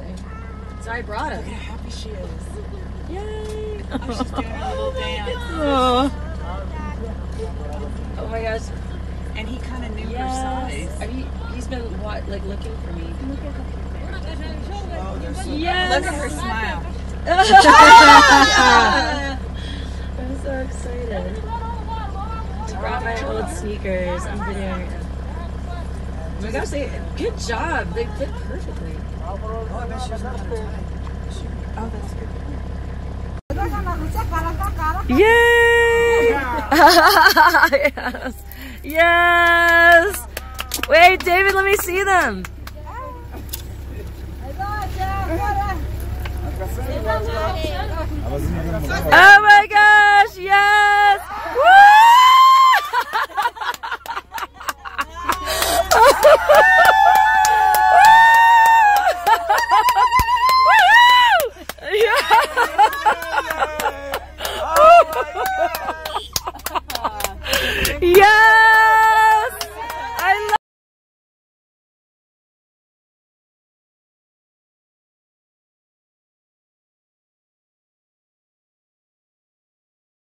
amazing. So I brought Look how happy she is. Yay! Oh, she's doing a little dance. Oh. Oh my oh gosh. And he kind of knew her size. Are you, he's been what, like looking for me. Oh, Yes. Look at her smile. I'm so excited. I brought my old sneakers. I'm videoing. Oh my gosh, they good job. They fit perfectly. Oh. Oh, that's good. Yay! yes. Yes. Wait, David, let me see them. Oh my! Woo! Oh yeah.